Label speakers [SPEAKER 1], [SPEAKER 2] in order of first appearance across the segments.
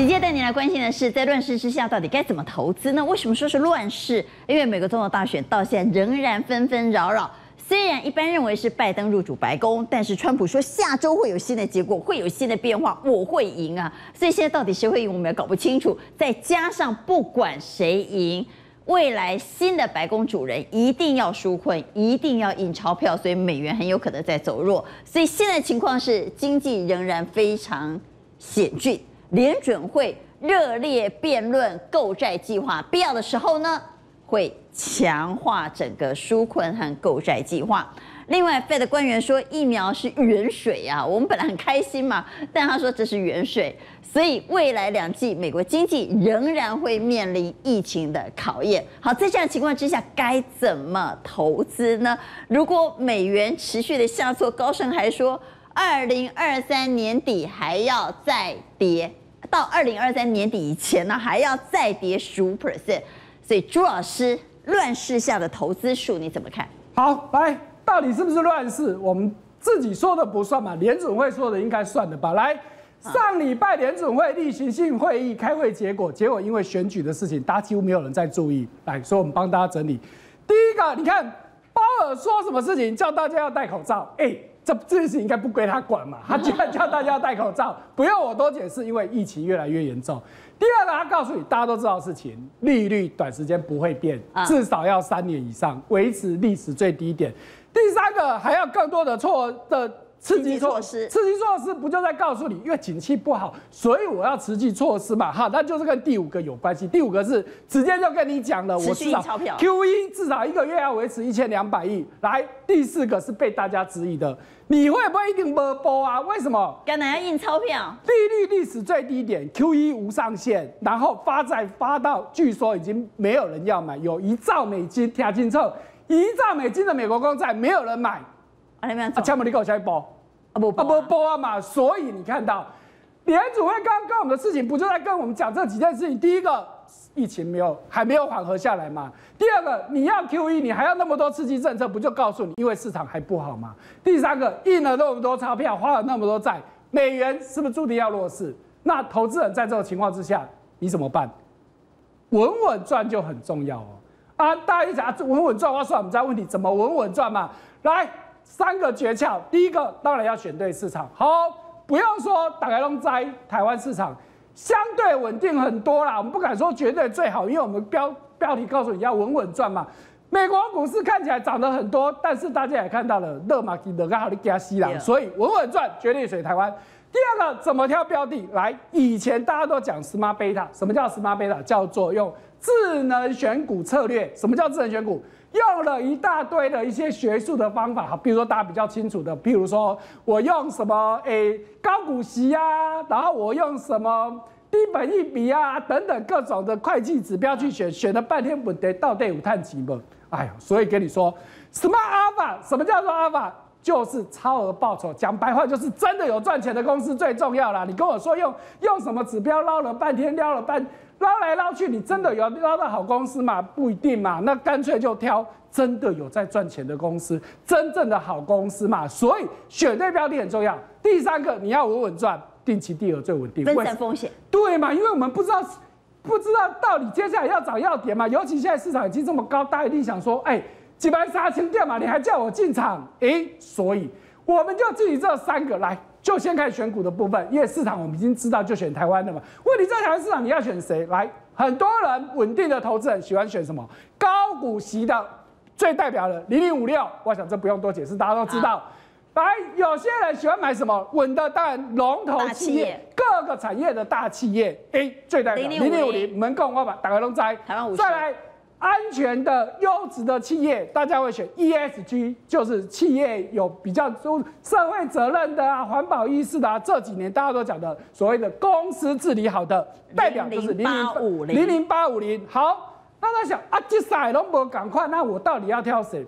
[SPEAKER 1] 直接带你来关心的是，在乱世之下，到底该怎么投资呢？为什么说是乱世？因为美国总统大选到现在仍然纷纷扰扰。虽然一般认为是拜登入主白宫，但是川普说下周会有新的结果，会有新的变化，我会赢啊！所以现在到底谁会赢，我们也搞不清楚。再加上不管谁赢，未来新的白宫主人一定要纾困，一定要印钞票，所以美元很有可能在走弱。所以现在情况是经济仍然非常险峻。联准会热烈辩论购债计划，必要的时候呢，会强化整个纾困和购债计划。另外，Fed 官员说疫苗是远水啊，我们本来很开心嘛，但他说这是远水，所以未来两季美国经济仍然会面临疫情的考验。好，在这样情况之下，该怎么投资呢？如果美元持续的下挫，高盛还说，二零二三年底还要再跌。到二零二三年底以前呢，还要再跌十五 percent，所以朱老师，乱世下的投资术你怎么看？
[SPEAKER 2] 好，来，到底是不是乱世？我们自己说的不算嘛，联准会说的应该算的吧？来，上礼拜联准会例行性会议开会结果，结果因为选举的事情，大家几乎没有人在注意。来，所以我们帮大家整理。第一个，你看鲍尔说什么事情，叫大家要戴口罩，哎。这这件事应该不归他管嘛？他居然 叫大家戴口罩，不用我多解释，因为疫情越来越严重。第二个，他告诉你，大家都知道事情，利率短时间不会变，至少要三年以上维持历史最低点。第三个，还要更多的错的。
[SPEAKER 1] 刺激措施，
[SPEAKER 2] 刺激措施不就在告诉你，因为景气不好，所以我要刺激措施嘛？哈，那就是跟第五个有关系。第五个是直接就跟你讲了，
[SPEAKER 1] 我至少
[SPEAKER 2] Q 一至少一个月要维持一千两百亿。来，第四个是被大家质疑的，你会不会一定波波啊？为什么？
[SPEAKER 1] 干嘛要印钞票？
[SPEAKER 2] 利率历史最低点，Q 一无上限，然后发债发到据说已经没有人要买，有一兆美金，听清楚，一兆美金的美国公债没有人买。
[SPEAKER 1] 啊，
[SPEAKER 2] 千万你给我下一波，
[SPEAKER 1] 啊不
[SPEAKER 2] 啊不不啊嘛，所以你看到联储会刚刚跟我们的事情，不就在跟我们讲这几件事情？第一个，疫情没有还没有缓和下来嘛？第二个，你要 Q E，你还要那么多刺激政策，不就告诉你，因为市场还不好嘛？第三个，印了那么多钞票，花了那么多债，美元是不是注定要弱势？那投资人在这种情况之下，你怎么办？稳稳赚就很重要哦。啊，大家一讲稳稳赚，我说我们在问题怎么稳稳赚嘛？来。三个诀窍，第一个当然要选对市场。好，不用说打开龙在台湾市场相对稳定很多啦。我们不敢说绝对最好，因为我们标标题告诉你要稳稳赚嘛。美国股市看起来涨得很多，但是大家也看到了，热马基德刚好的加西朗，所以稳稳赚绝对选台湾。第二个怎么挑标的？来，以前大家都讲 smart beta，什么叫 smart beta？叫做用智能选股策略。什么叫智能选股？用了一大堆的一些学术的方法，比如说大家比较清楚的，比如说我用什么诶高股息啊，然后我用什么低本益比啊等等各种的会计指标去选，选了半天不得到底有探几不？哎呀，所以跟你说什么 alpha？什么叫做 alpha？就是超额报酬，讲白话就是真的有赚钱的公司最重要了。你跟我说用用什么指标捞了半天，撩了半。捞来捞去，你真的有捞到好公司吗？不一定嘛。那干脆就挑真的有在赚钱的公司，真正的好公司嘛。所以选对标的很重要。第三个，你要稳稳赚，定期定额最稳定，
[SPEAKER 1] 分散风险。
[SPEAKER 2] 对嘛？因为我们不知道不知道到底接下来要涨要跌嘛。尤其现在市场已经这么高，大家一定想说，哎，几百杀青掉嘛，你还叫我进场？哎，所以我们就基于这三个来。就先开始选股的部分，因为市场我们已经知道就选台湾的嘛。问题在台湾市场，你要选谁？来，很多人稳定的投资人喜欢选什么？高股息的，最代表的零零五六，我想这不用多解释，大家都知道。来，有些人喜欢买什么？稳的，当然龙头企业，各个产业的大企业。A，最代表零零五零，门控我把打开龙仔，
[SPEAKER 1] 台湾五
[SPEAKER 2] 再来。安全的优质的企业，大家会选 ESG，就是企业有比较注社会责任的啊，环保意识的啊。这几年大家都讲的所谓的公司治理好的代表就是零零五零零零八五零。好，那他想啊，这赛龙博赶快，那我到底要挑谁？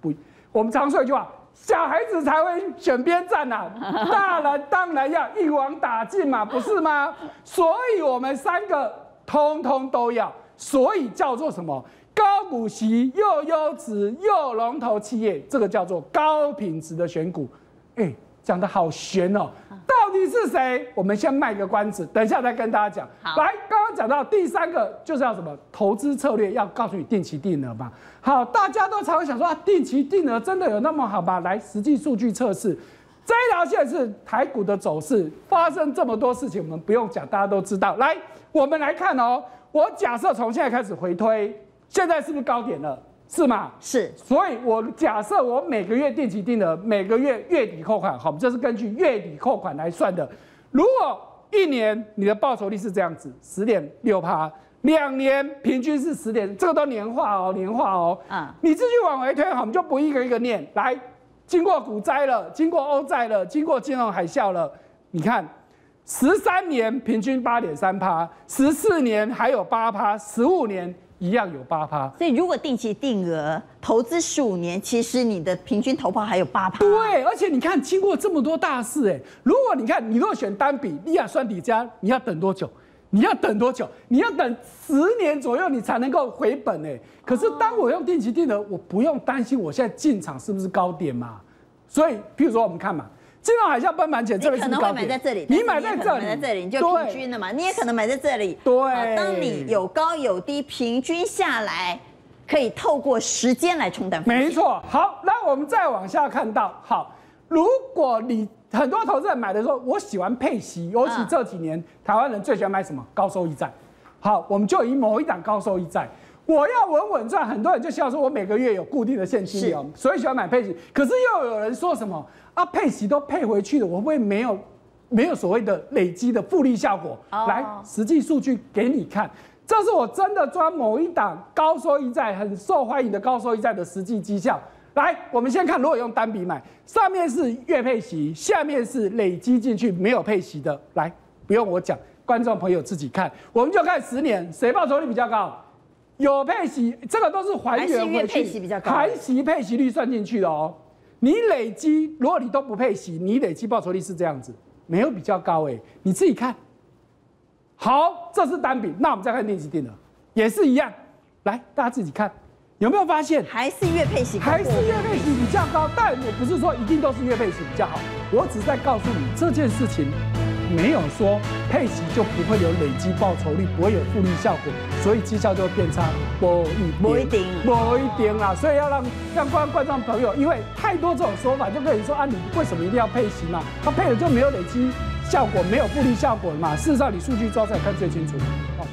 [SPEAKER 2] 不，我们常说一句话，小孩子才会选边站呐，大人当然要一网打尽嘛，不是吗？所以我们三个通通都要。所以叫做什么？高股息又优质又龙头企业，这个叫做高品质的选股。哎，讲的好悬哦，到底是谁？我们先卖个关子，等一下再跟大家讲。
[SPEAKER 1] 好
[SPEAKER 2] 来，刚刚讲到第三个就是要什么投资策略，要告诉你定期定额嘛。好，大家都常常想说啊，定期定额真的有那么好吗？来，实际数据测试，这一条线是台股的走势，发生这么多事情，我们不用讲，大家都知道。来，我们来看哦，我假设从现在开始回推，现在是不是高点了？是吗？
[SPEAKER 1] 是
[SPEAKER 2] 所以，我假设我每个月定期定额，每个月月底扣款，好，这是根据月底扣款来算的。如果一年你的报酬率是这样子，十点六趴，两年平均是十点，这个都年化哦，年化哦。
[SPEAKER 1] 嗯
[SPEAKER 2] 你继续往回推，好，我们就不一个一个念。来，经过股灾了，经过欧债了，经过金融海啸了，你看，十三年平均八点三趴，十四年还有八趴，十五年一样有八趴。
[SPEAKER 1] 所以如果定期定额投资十五年，其实你的平均投报还有八趴。
[SPEAKER 2] 对，而且你看，经过这么多大事，哎，如果你看，你如果选单笔利亚酸底加，你要等多久？你要等多久？你要等十年左右，你才能够回本哎。可是当我用定期定额，我不用担心我现在进场是不是高点嘛。所以，譬如说我们看嘛，金融海啸崩盘前这边
[SPEAKER 1] 你可能会？买在这里，
[SPEAKER 2] 你买在这里，
[SPEAKER 1] 能买在这里，你就平均了嘛。你也可能买在这里。
[SPEAKER 2] 对
[SPEAKER 1] 好当你有高有低，平均下来，可以透过时间来冲淡。
[SPEAKER 2] 没错，好，那我们再往下看到，好，如果你很多投资人买的时候，我喜欢配息，尤其
[SPEAKER 1] 嗯
[SPEAKER 2] 这几年、台湾人最喜欢买什么高收益债。好，我们就以某一档高收益债，我要稳稳赚，很多人就希望说我每个月有固定的现金流，所以喜欢买配息。可是又有人说什么啊，配息都配回去了，我会不会没有没有所谓的累积的复利效果？
[SPEAKER 1] 哦
[SPEAKER 2] 来，实际数据给你看。这是我真的抓某一档高收益债很受欢迎的高收益债的实际绩效。来，我们先看，如果用单笔买，上面是月配息，下面是累积进去没有配息的。来，不用我讲，观众朋友自己看，我们就看十年谁报酬率比较高。有配息，这个都是还原回去，
[SPEAKER 1] 配息比较高
[SPEAKER 2] 还息配息率算进去的哦。你累积，如果你都不配息，你累积报酬率是这样子，没有比较高哎，你自己看。好，这是单笔，那我们再看定期定额，也是一样。来，大家自己看，有没有发现？
[SPEAKER 1] 还是月配息
[SPEAKER 2] 还是月配息比较高，但我不是说一定都是月配息比较好，我只是在告诉你这件事情没有说配息就不会有累积报酬率，不会有复利效果，所以绩效就会变差，不一
[SPEAKER 1] 不一定
[SPEAKER 2] 不一定啦，所以要让让观观众朋友，因为太多这种说法，就可以说啊，你为什么一定要配息嘛？他配了就没有累积效果，没有复利效果了嘛？事实上，你数据抓出来看最清楚。好